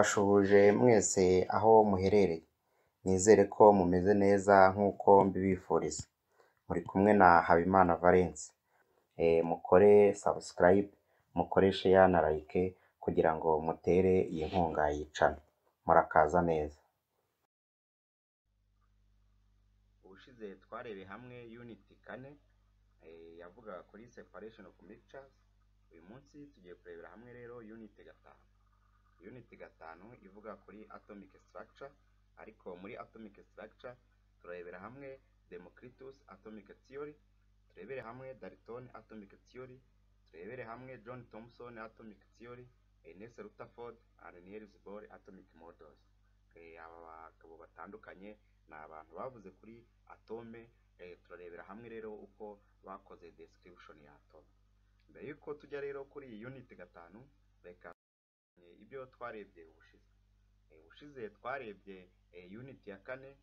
ndabashuhuje mwese aho muherereye, nizere ko mumeze neza nk'uko mbibifuriza, muri kumwe na Habimana Valens, mukore subscribe, mukore share na like kugira ngo mutere iyi nkunga yicana, murakaza neza. Ubushize twarebeye hamwe unit kane yavugaga kuri separation of mixtures, uyu munsi tugiye kurebera hamwe rero unit gatanu. Unit gatanu ivuga kuri atomic structure, ariko muri atomic structure turarebera hamwe Democritus atomic theory, turebere hamwe Dalton atomic theory, turebere hamwe John Thomson atomic theory, Ernest Rutherford and Niels Bohr atomic models. Aba bagabo batandukanye ni abantu bavuze kuri atome, turarebera hamwe rero uko bakoze description ya atome. Mbere y'uko tujya rero kuri iyi unit gatanu, reka ibyo twarebye ubushize. Ubushize twarebye unit ya kane,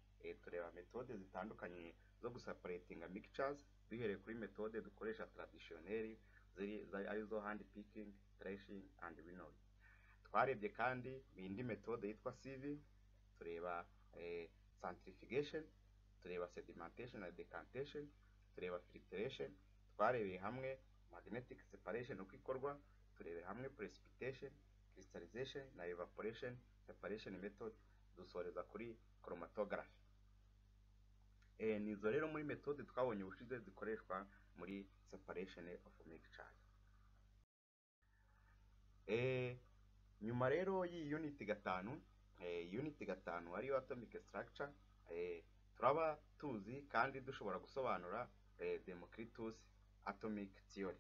tureba metode zitandukanye zo guseparatinga mixtures, duhereye kuri metode dukoresha traditionnel ari zo hand picking, threshing and winnowing. Twarebye kandi indi metode yitwa sieving, tureba centrifugation, tureba sedimentation and decantation, tureba filtration, twarebeye hamwe magnetic separation uko ikorwa, turebera hamwe precipitation, crystallization na evaporation separation method, dusoreza kuri chromatography. Ni izo rero muri metode twabonye ubushize zikoreshwa muri separation of mixtures. Nyuma rero y'iyi unit gatanu, unit gatanu ariyo atomic structure, turaba tuzi kandi dushobora gusobanura Democritus atomic theory.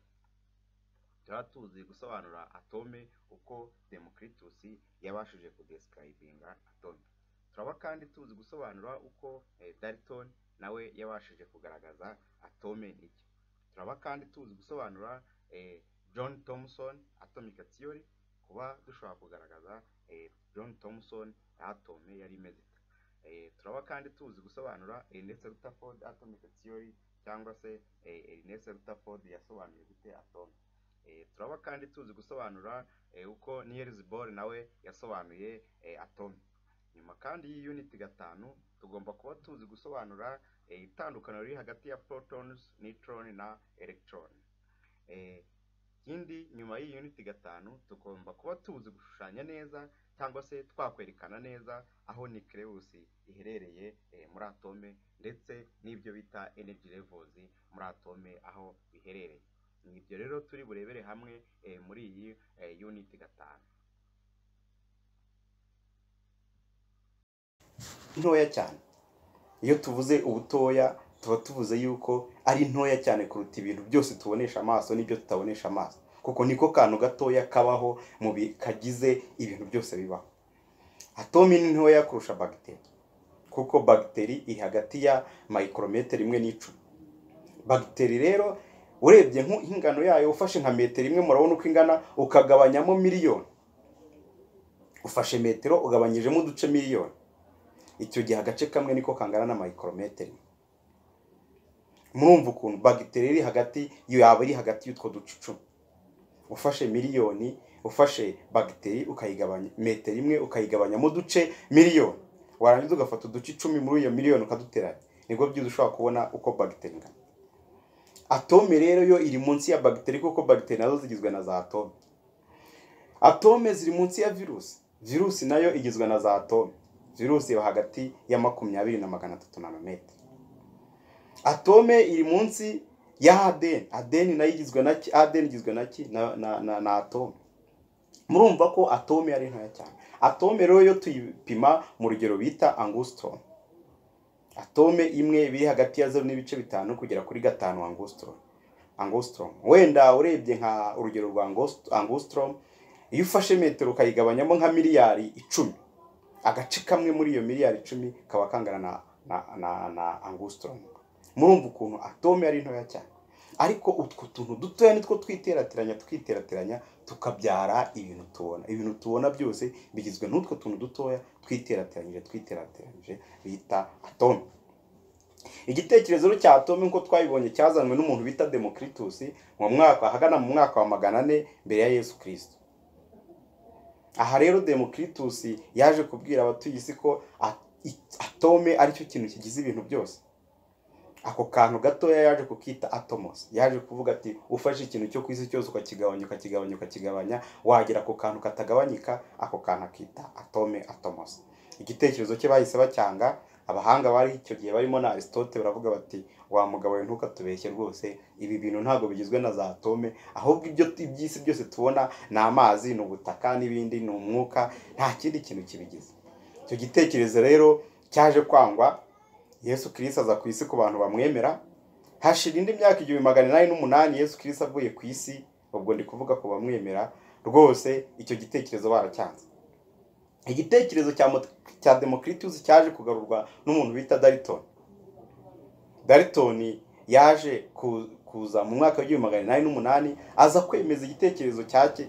Turaba tuzi gusobanura atome uko Democritus yabashije kudescribinga atome. Turaba kandi tuzi gusobanura uko Dalton nawe yabashije kugaragaza atome ni iki. Turaba kandi tuzi gusobanura John Thomson atomic theory, kuba dushobora kugaragaza John Thomson atome yari imeze. Turaba kandi tuzi gusobanura Ernest Rutherford atomic theory cyangwa se Ernest Rutherford yasobanuye gute atome. Turaba kandi tuzi gusobanura uko Niels Bohr nawe yasobanuye atome. Nyuma kandi y'iyi unit gatanu tugomba kuba tuzi gusobanura itandukaniro riri hagati ya protons, neutron na electron. Ikindi nyuma y'iyi unit gatanu tugomba kuba tuzi gushushanya neza cyangwa se twakwerekana neza aho nucleus iherereye muri atome ndetse n'ibyo bita energy levels muri atome aho biherereye. Ni ibyo rero turi burebere hamwe muri iyi unit gatanu. Ntoya cyane. Iyo tuvuze ubutoya tuba tuvuze yuko ari ntoya cyane kuruta ibintu byose tubonesha amaso n'ibyo tutabonesha amaso. Kuko niko kantu gatoya kabaho mu kagize ibintu byose bibaho. Atome ni ntoya kurusha bagiteri. Kuko bagiteri iri hagati ya micrometer imwe n'icumi. Bagiteri rero urebye nk'ingano yayo ufashe nka metero imwe murabona uko ingana ukagabanyamo miliyoni. Ufashe metero ugabanyijemo uduce miliyoni. Icyo gihe agace kamwe niko kangana na micrometer. Murumva ukuntu bagiteri iri hagati yaba iri hagati y'utwo duce icumi. Ufashe miliyoni, ufashe bagiteri ukayigabanya metero imwe ukayigabanyamo uduce miliyoni. Warangiza ugafata uduce icumi muri iyo miliyoni ukaduteranya. Nibwo byiza ushobora kubona uko bagiteri ingana. Atome rero yo iri munsi ya bagiteri kuko bagiteri na zo zigizwe na za atome. Atome ziri munsi ya virusi. Virusi na yo igizwe na za atome. Virusi iba hagati ya makumyabiri na magana atatu nanometero. Atome iri munsi ya adeni. Adeni na yo igizwe na ki? Adeni igizwe na ki? Na, atome. Murumva ko atome ari ntoya cyane. Atome rero yo tuyipima mu rugero bita angstrom. Atome imwe biri hagati ya 0 n'ibice bitanu kugera kuri gatanu angstrom. Angstrom. Wenda urebye nka urugero rwa angstrom, iyo ufashe metero ukayigabanyamo nka miliyari icumi, agace kamwe muri iyo miliyari icumi kaba kangana na, na, na, angstrom. Murumva ukuntu atome ari ntoya cyane. Ariko utwo tuntu dutoya nitwo twiterateranya twiterateranya tukabyara ibintu tubona. Ibintu tubona byose bigizwe n'utwo tuntu dutoya twiterateranyije twiterateranyije bita atome. Igitekerezo cya atome nk'uko twabibonye cyazanwe n'umuntu bita Democritus mu mwaka ahagana mu mwaka wa magana ane mbere ya Yesu Kristo. aha rero demokritus yaje kubwira abatuye isi ko atome ari cyo kintu kigize ibintu byose ako kantu gatoya yaje kukita atomos. Yaje kuvuga ati ufashe ikintu cyo ku isi cyose ukakigabanya ukakigabanya ukakigabanya wagera ku kantu katagabanyika ako kantu akita atome atomos. Igitekerezo cye bahise bacyanga abahanga bari icyo gihe barimo na aristote baravuga bati wa mugabo we ntukatubeshye rwose. Ibi bintu ntabwo bigizwe na za atome. Ahubwo ibyo iby'isi byose tubona ni amazi ni ubutaka n'ibindi ni umwuka nta kindi kintu kibigize. Icyo gitekerezo rero cyaje kwangwa yesu kirisita aza ku isi ku bantu bamwemera. Hashira indi myaka igihumbi magana inani n'umunani yesu kirisita avuye ku isi ubwo ndi kuvuga ku bamwemera rwose icyo gitekerezo baracyanze. Igitekerezo cya mo- cya demokritus cyaje kugarurwa n'umuntu bita dariton dariton yaje ku- kuza mu mwaka w'igihumbi magana inani n'umunani aza kwemeza igitekerezo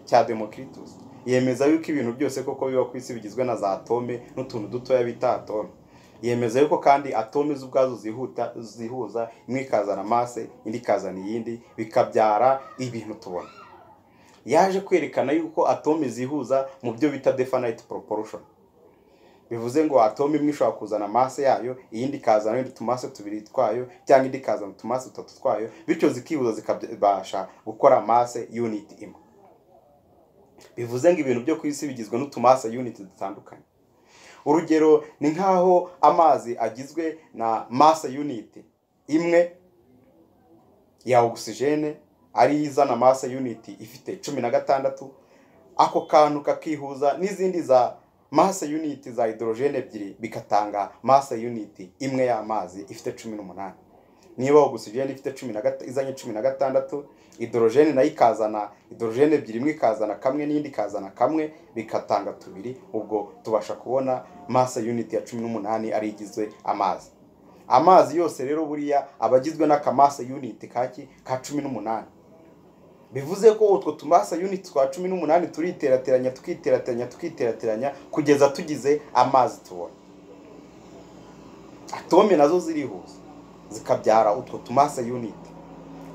cya demokritus yemeza yuko ibintu byose koko biba ku isi bigizwe na za atome n'utuntu dutoya bita atome. Yemeza yuko kandi atome zo ubwazo zihuta zihuza imwe ikazana mase indi ikazana iyindi bikabyara ibintu tubona. Yaje kwerekana yuko atome zihuza mu byo bita definite proportion. Bivuze ngo atome imwe ishobora kuzana mase yayo iyindi ikazana utumase tubiri twayo cyangwa indi ikazana utumase dutatu twayo bityo zikihuza zikabasha gukora mase unit imwe. Bivuze ngo ibintu byo ku isi bigizwe n'utumase unit dutandukanye. Urugero ni nk'aho amazi agizwe na masa unit. Imwe ya ogisijene ari izana masa unit ifite cumi na gatandatu. Ako kantu kakihuza n'izindi za masa unit za hydrogene ebyiri bigatanga masa unit imwe y'amazi ifite cumi n'umunani. Niba ogisijene ifite cumi na izanye cumi na gatandatu hydrogene na yo ikazana hydrogene ebyiri imwe ikazana kamwe n'indi ikazana kamwe bigatanga tubiri ubwo tubasha kubona masa unit ya cumi n'umunani ari igizwe amazi. Amazi yose rero buriya aba agizwe n'akamasa unit kaki ka cumi n'umunani. Bivuze ko utwo tumasa unit twa cumi n'umunani turiterateranya tukiterateranya tukiterateranya kugeza tugize amazi tubona. Atome na zo zirihuza zikabyara utwo tumasa unit.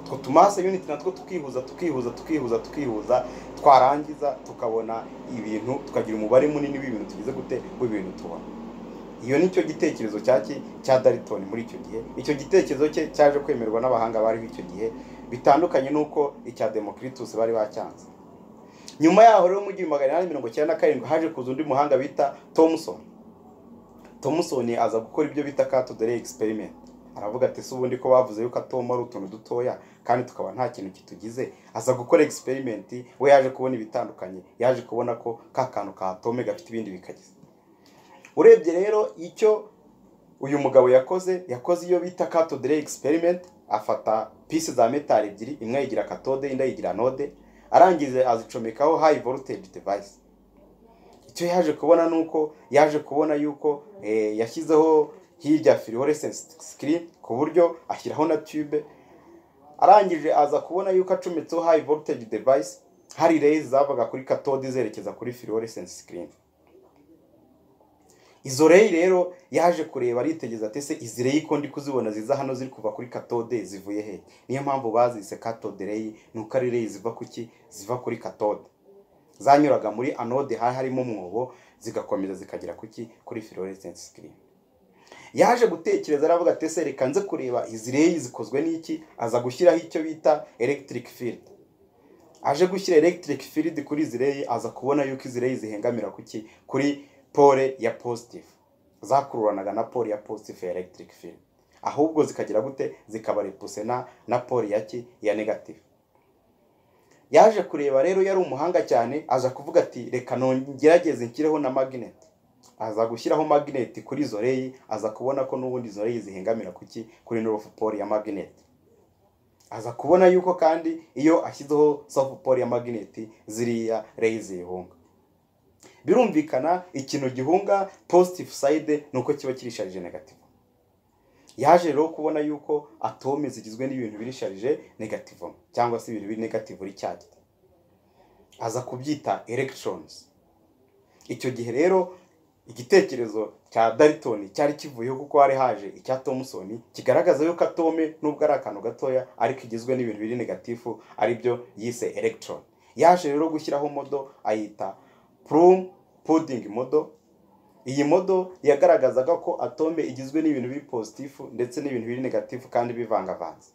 Utwo tumasa unit natwo tukihuza tukihuza tukihuza tukihuza twarangiza tukabona ibintu tukagira umubare munini w'ibintu tugize gute w'ibintu tubona. Iyo ni cyo gitekerezo cya Dalton muri icyo gihe. Icyo gitekerezo cye cyaje kwemerwa n'abahanga bariho icyo gihe bitandukanye n'uko icya Democritus bari bacyanze nyuma yaho rero mu gihumbi magana inani mirongo icyenda na karindwi haje kuza undi muhanga bita Thomson. Thomson aza gukora ibyo bita cathode ray experiment. Aravuga ati se ubundi ko bavuze yuko atoma ari utuntu dutoya kandi tukaba nta kintu kitugize. Aza gukora experiment we yaje kubona ibitandukanye. Yaje kubona ko ka kantu ka gafite ibindi bikagize urebye rero icyo uyu mugabo yakoze yakoze iyo bita cathode ray experiment afata pisi za metali ebyiri imwe ayigira cathode indi ayigira anode arangije azicomekaho high voltage device. Icyo yaje kubona ni uko yaje kubona yuko eh, yashyizeho hirya fluorescence screen ku buryo ashyiraho na tube arangije aza kubona yuko acometseho high voltage device hari rays zavaga kuri cathode zerekeza kuri fluorescence screen izo ray rero yaje kureba aritegeza ati se izi ray ko ndi kuzibona ziza hano ziri kuva kuri cathode zivuye he? Niyo mpamvu bazise cathode ray nuko ari ray ziva kuki? Ziva kuri cathode. Zanyuraga muri anode hari harimo umwobo zigakomeza zikagera kuki? Kuri fluorescence screen yaje gutekereza aravuga ati ese reka nze kureba izi ray zikozwe n'iki? Aza gushyiraho icyo bita electric field. Aje gushyira electric field kuri izi ray aza kubona yuko izi ray zihengamira kuki kuri pole ya positive. Zakururanaga na pole ya positive ya electric field. Ahubwo zikagira gute? Zikaba repuse na pole ya ki? Ya negative. Yaje kureba rero yari umuhanga cyane aza kuvuga ati reka nongerageze nshyireho na magnet. Aza gushyiraho magnet kuri izo ray aza kubona ko n'ubundi izo ray zihengamira kuki? Kuri north pole ya magnet. Aza kubona yuko kandi iyo ashyizeho south pole ya magnet ziriya ray zihunga. Birumvikana ikintu gihunga positive side ni uko kiba kirisharije negative. Yaje rero kubona yuko atome zigizwe n'ibintu birisharije negative cyangwa se ibintu biri negative uri aza kubyita electrons. Icyo gihe rero igitekerezo cya Dalton cyari kivuyeho kuko hari haje icya Thomson kigaragaza yuko atome nubwo ari akantu gatoya ariko igizwe n'ibintu biri negatifu ari byo yise electron. Yaje rero gushyiraho modo ayita plum pudding model iyi modo yagaragazaga ko atome igizwe n'ibintu biri positifu ndetse n'ibintu biri negatifu kandi bivangavanze.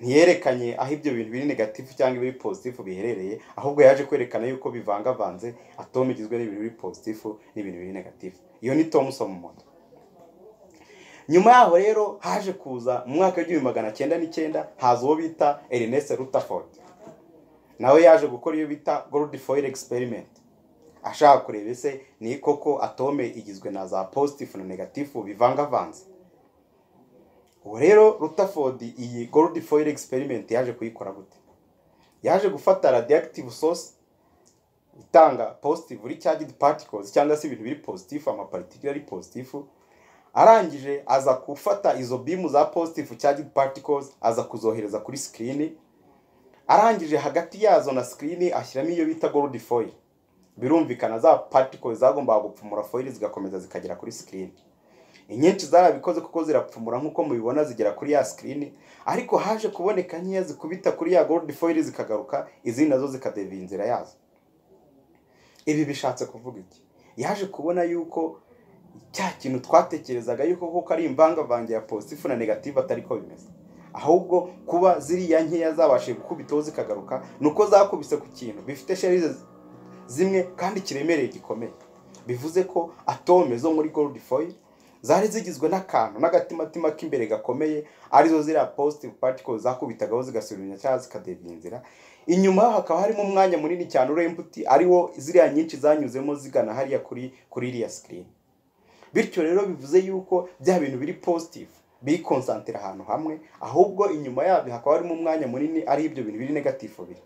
Ntiyerekanye aho ibyo bintu biri negatifu cyangwa ibiri positifu biherereye ahubwo yaje kwerekana yuko bivangavanze atome igizwe n'ibintu biri positifu n'ibintu biri negatifu iyo ni Thomson modo nyuma yaho rero haje kuza mu mwaka w'igihumbi magana cyenda n'icyenda haza uwo bita Ernest Rutherford. Nawe yaje gukora iyo bita gold foil experiment. Ashaka kureba ese ni koko atome igizwe na za positifu na negatifu bivangavanze? Ubu rero Rutherford iyi gold foil experiment yaje kuyikora gute? Yaje gufata radioactive source itanga positive charged particles cyangwa se ibintu biri positifu amapartikire ari positifu arangije aza gufata izo bimu za positive charged particles aza kuzohereza kuri screen arangije hagati yazo na screen ashyiramo iyo bita gold foil. Birumvikana za particles zagombaga gupfumura foil zigakomeza zikagera kuri screen. Inyinshi zarabikoze kuko zirapfumura nk'uko mubibona zigera kuri ya screen. Ariko haje kuboneka nkeya zikubita kuri ya gold foil zikagaruka izindi na zo zikadeva inzira yazo. Ibi bishatse kuvuga iki? Yaje kubona yuko cya kintu twatekerezaga yuko koko ari imvangavange ya positifu na negative atari ko bimeze. Ahubwo kuba ziriya nkeya zabashije gukubitaho zikagaruka ni uko zakubise ku kintu. Bifite sherize zimwe kandi kiremereye gikomeye. Bivuze ko atome zo muri gold foil zari zigizwe n'akantu n'agatimatima k'imbere gakomeye ari zo ziriya positive particles zakubitagaho zigasubira cyangwa zikadeva inzira. Inyuma hakaba harimo umwanya munini cyane urembuti ari wo ziriya nyinshi zanyuzemo zigana hariya kuri kuri iriya screen. Bityo rero bivuze yuko bya bintu biri positive biri konsantira ahantu hamwe ahubwo inyuma yabyo hakaba harimo umwanya munini ari ibyo bintu biri negatifu biri.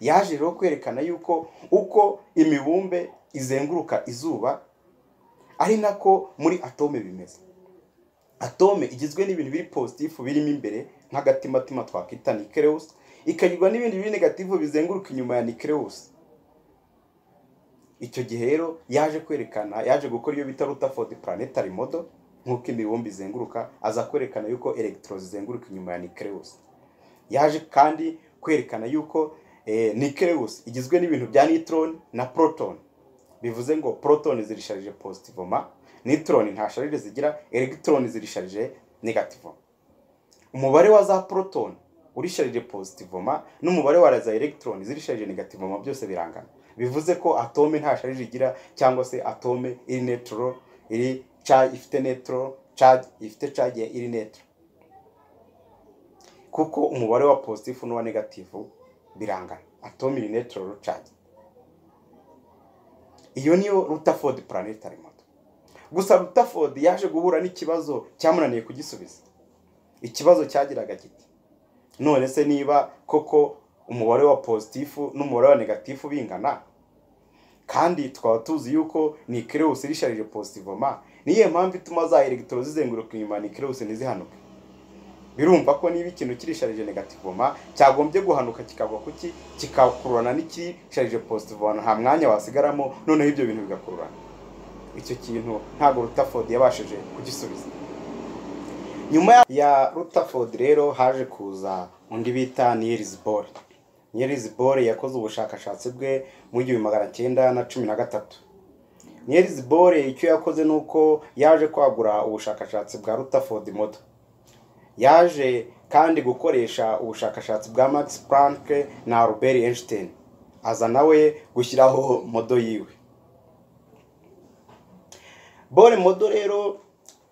Yaje rero kwerekana yuko uko imibumbe izenguruka izuba ari nako muri atome bimeze. Atome igizwe n'ibintu biri positifu birimo imbere nk'agatimatima twakwita nikelewusi ikagirwa n'ibindi biri negatifu bizenguruka inyuma ya nikelewusi icyo gihe rero yaje kwerekana yaje gukora iyo bita Rutherford planetary model nk'uko imibumbe izenguruka aza kwerekana yuko electrons zizenguruka inyuma ya nucleus yaje kandi kwerekana yuko eh, nucleus igizwe n'ibintu bya neutron na proton. Bivuze ngo proton zirisharije positivement neutron nta sharire zigira electron zirisharije negative umubare wa za proton urisharije positivement n'umubare wa za electron zirisharije negativement byose birangana. Bivuze ko atome nta sharije igira cyangwa se atome iri neutral iri charge ifite neutral charge ifite charge iri neutral kuko umubare wa positive n'uwa negative birangana. Atome iri neutral charge iyo niyo Rutherford planetary model gusa Rutherford yaje guhura n'ikibazo cyamunaniye kugisubiza. Ikibazo cyagiraga kiti none se niba koko umubare wa positifu n'umubare wa negatifu bingana? Kandi tukaba tuzi yuko nikelewusi irisharije positivoma niyo mpamvu ituma za elegitoro zizenguruka inyuma? Nikelewusi ntizihanuke. Birumva ko niba ikintu kirisharije negativoma cyagombye guhanuka kikagwa kuki? Kikakururana n'ikirisharije positivoma nta mwanya wasigaramo noneho ibyo bintu bigakururana. Icyo kintu ntabwo Rutherford yabashije kugisubiza. Nyuma ya Rutherford rero haje kuza undi bita Niels Bohr yakoze ubushakashatsi bwe mu gihumbi magana cyenda na cumi na gatatu. Bohr icyo yakoze ni uko yaje kwagura ubushakashatsi bwa Rutherford model yaje kandi gukoresha ubushakashatsi bwa Max Planck na Albert Einstein. Aza nawe gushyiraho modo yiwe. Bohr modo rero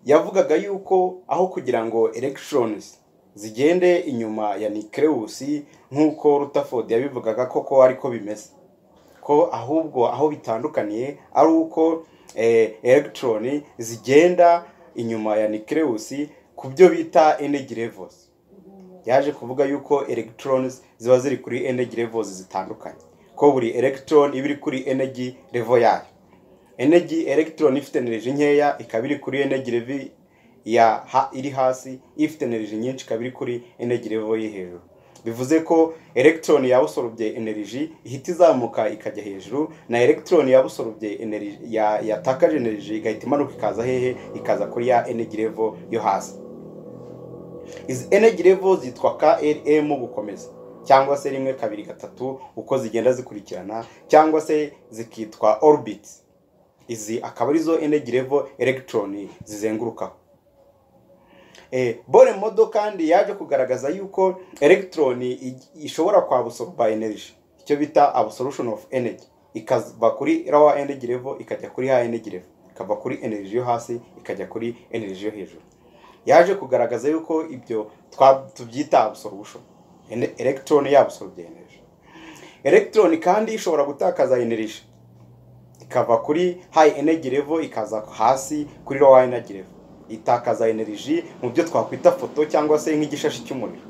yavugaga yuko aho kugira ngo electrons zigende inyuma ya nucleus nk'uko Rutherford yabivugaga koko ariko bimeze. Ko ahubwo aho bitandukaniye ari uko eh, electron zigenda inyuma ya nucleus ku byo bita energy levels. Yaje kuvuga yuko electrons ziba ziri kuri energy levels zitandukanye. Ko buri electron iba iri kuri energy level yayo. Energy electron ifite energy nkeya ikaba iri kuri energy level ya ha, iri hasi ifite energy nyinshi ikaba iri kuri energy level yo hejuru. Bivuze ko electron yabusorobye energy ihita izamuka ikajya hejuru na yabusorobye energy ya yatakaje energy igahita imanuka ikaza hehe ikaza kuri ya energy level yo hasi. Izi energy level zitwa KLM gukomeza. Cyangwa se rimwe kabiri gatatu uko zigenda zikurikirana cyangwa se zikitwa orbits izi akaba ari zo energy level electron zizengurukaho. Eh, bore modo kandi yaje kugaragaza yuko electron ishobora kwabsorba energy. Icyo bita absorption of energy. Ikava kuri lower energy level ikajya kuri high energy level. Ikava kuri energy yo hasi ikajya kuri energy yo hejuru. Yaje kugaragaza yuko ibyo tubyita absorption. Electron yabsorbye energy electron kandi ishobora gutakaza energy. Ikava kuri high energy level ikaza hasi kuri lower energy level. Itakaza energy mu byo twakwita foto cyangwa se nk'igishashi cy'umuriro.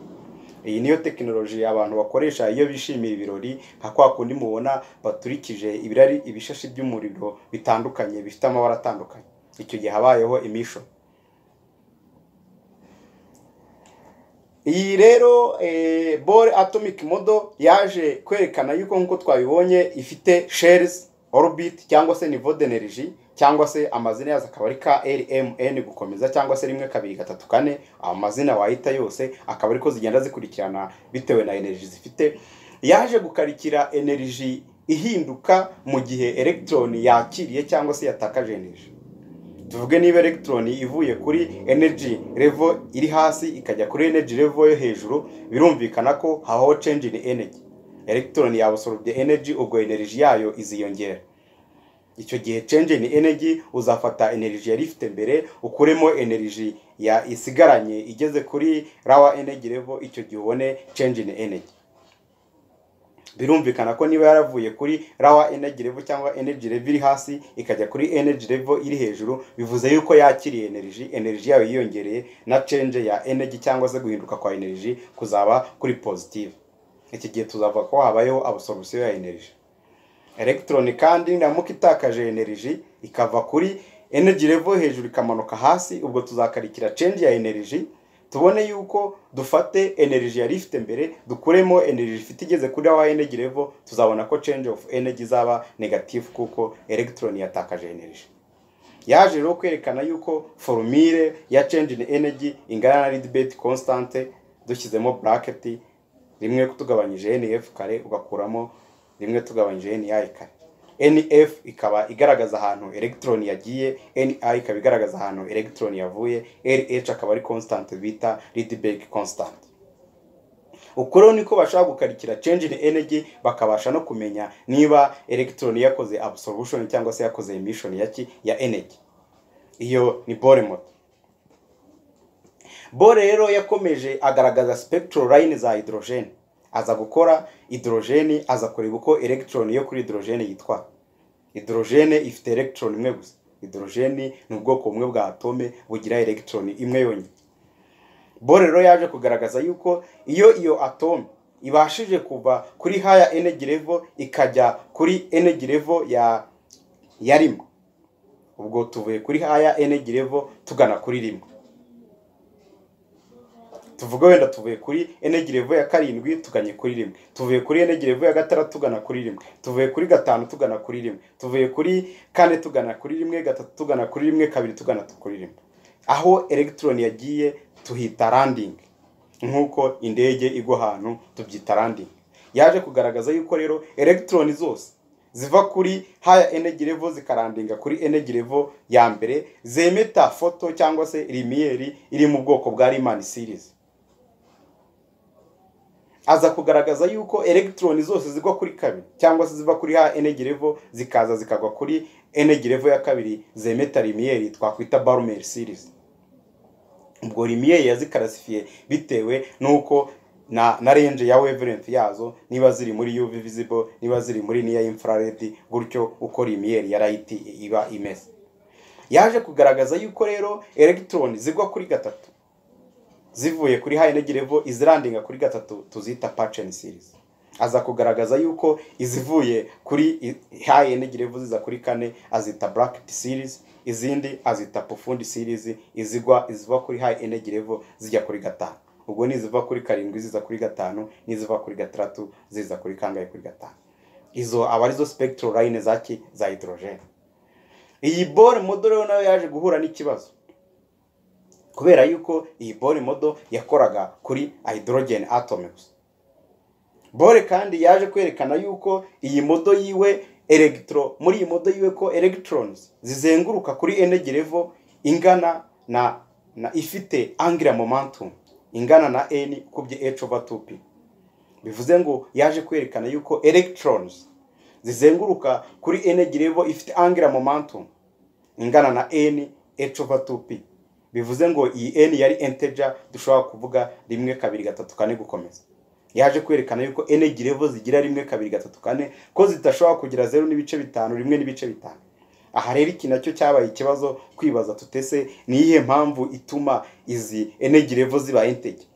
Iyi niyo tekinoloji abantu bakoresha iyo bishimiye ibirori nka kwa kundi mubona baturikije ibirari ibishashi by'umuriro bitandukanye bifite amabara atandukanye. Icyo gihe habayeho emission. Iyi rero eh, bore atomic model yaje kwerekana yuko nk'uko twabibonye ifite shells orbit cyangwa se niveau d'energie cyangwa se amazina yazo akaba ari KLMN gukomeza cyangwa se rimwe kabiri gatatu kane amazina wahita yose akaba ariko zigenda zikurikirana bitewe na energy zifite. Yaje gukarikira energy ihinduka mu gihe electron yakiriye cyangwa se yatakaje energy. Tuvuge niba electron ivuye kuri energy level iri hasi ikajya kuri energy level yo hejuru birumvikana ko habaho change in energy. Electron yabusorobye energy ubwo energy yayo iziyongera. Icyo gihe change in energy uzafata energy yari ifite mbere ukuremo energy ya isigaranye igeze kuri lower energy level icyo gihe ubone change in energy. Birumvikana ko niba yaravuye kuri lower energy level cyangwa energy level iri hasi ikajya kuri energy level iri hejuru bivuze yuko yakiriye energy energy yayo yiyongereye na change ya energy cyangwa se guhinduka kwa energy kuzaba kuri positive. Iki gihe tuzavuga ko habayeho absorption ya energy. Electron kandi namuka itakaje energy ikava kuri energy level hejuru ikamanuka hasi ubwo tuzakarikira change ya energy tubone yuko dufate energy yari ifite mbere dukuremo energy ifite igeze kuri wa energy level tuzabona ko change of energy izaba negative kuko electron yatakaje energy. Yaje rero kwerekana yuko formule ya change in energy ingana na Rydberg constante dushyizemo bracket rimwe tugabanyije nf kare ugakuramo rimwe tugabanyije ni kare. Nf ikaba igaragaza ahantu electron yagiye ni ikaba igaragaza ahantu electron yavuye lh akaba ari constant bita Rydberg constant. Uko rero niko bashaka gukarikira change in energy bakabasha no kumenya niba electron yakoze absorption cyangwa se yakoze emission yaki ya energy. Iyo ni bore moto bore rero yakomeje agaragaza spectral line za hydrogen. Aza gukora hydrogen aza kureba uko electron yo kuri hydrogen yitwara hydrogen ifite electron imwe gusa. Hydrogen ni ubwoko bumwe bwa atome bugira electron imwe yonyine. Bore rero yaje kugaragaza yuko iyo iyo atome ibashije kuva kuri higher energy level ikajya kuri energy level ya ya rimwe. Ubwo tuvuye kuri higher energy level tugana kuri rimwe. Tuvuga wenda tuvuye kuri energy level ya karindwi tuganye kuri rimwe. Tuvuye kuri energy level ya gatandatu tugana kuri rimwe. Tuvuye kuri gatanu tugana kuri rimwe. Tuvuye kuri kane tugana kuri rimwe. Gatatu tugana kuri rimwe. Kabiri tugana kuri rimwe. Aho electron yagiye tuhita landing. Nk'uko indege igwa ahantu tubyita landing. Yaje kugaragaza yuko rero electron zose ziva kuri energy level zikarandinga kuri energy level ya mbere zemeta foto cyangwa se limiyeri iri mu bwoko bwa Riemann series. Aza kugaragaza yuko electron zose zigwa kuri kabiri cyangwa se ziva kuri higher energy zikaza zikagwa kuri energy ya kabiri zemeta limiyeri twakwita Balmer series. Ubwo limiyeri yazikarasifiye bitewe n'uko na na range ya wavelength yazo niba ziri muri UV visible niba ziri muri near infrared gutyo uko limiyeri ya light iba imeze. Yaje kugaragaza yuko rero electron zigwa kuri gatatu. Zivuye kuri energy level izirandinga kuri gatatu tuzita Paschen series. Aza kugaragaza yuko izivuye kuri energy level ziza kuri kane azita bracket series izindi azita profound series izigwa iziva kuri energy level zijya kuri gatanu. Ubwo niziva kuri karindwi ziza kuri gatanu niziva kuri gatandatu ziza kuri kangahe kuri gatanu. Izo aba ari zo zaki za hydrogen. Iyi bore model rero na yo yaje guhura n'ikibazo. Kubera yuko iyi bore model yakoraga kuri hydrogen atom gusa bore kandi yaje kwerekana yuko iyi modo yiwe elegitoro muri iyi modo yiwe ko elegitorones zizenguruka kuri energy level ingana na na ifite angular momentum ingana na n ukubye h over 2p bivuze ngo yaje kwerekana yuko electrons zizenguruka kuri energy level ifite angular momentum ingana na n h over 2p bivuze ngo iyi n yari integer dushobora kuvuga rimwe kabiri gatatu kane gukomeza. Yaje kwerekana yuko energy level zigira rimwe kabiri gatatu kane ko zidashobora kugira zeru n'ibice bitanu rimwe n'ibice bitanu. Aha rero iki na cyo cyabaye ikibazo kwibaza tutese ni iyihe mpamvu ituma izi level ziba integer?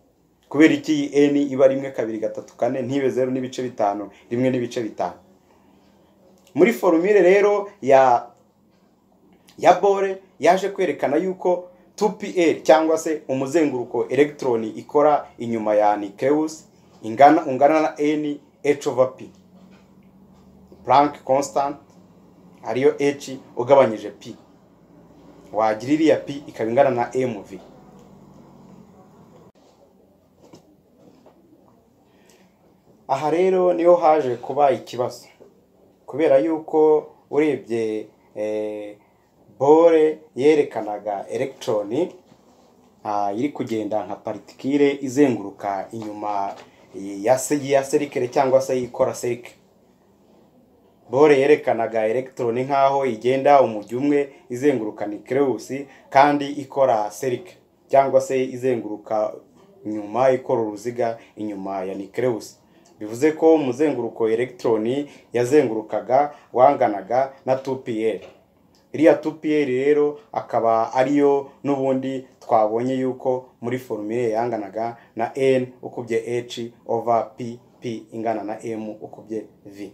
Kubera iki iyi n iba rimwe kabiri gatatu kane ntibe zeru n'ibice bitanu rimwe n'ibice bitanu. Muri formule rero ya ya bore yaje kwerekana yuko 2pl cyangwa se umuzenguruko electron ikora inyuma ya nucleus ingana ungana na n h over p. Planck constant ariyo h ugabanyije p. Wagira iriya p ikaba ingana na mv aha rero ni ho haje kuba ikibazo. Kubera yuko urebye bore yerekanaga elegitron iri kugenda nka particle izenguruka inyuma ya serikere cyangwa se ikora serike bore yerekanaga elegitron nk'aho igenda umujyi umwe izenguruka nucleus kandi ikora serike cyangwa se izenguruka inyuma ikora uruziga inyuma ya nucleus. Bivuze ko umuzenguruko elegitron yazengurukaga wanganaga na 2pl iriya 2pl rero akaba ariyo n'ubundi twabonye yuko muri formule yanganaga na n ukubye h over p p ingana na m ukubye v.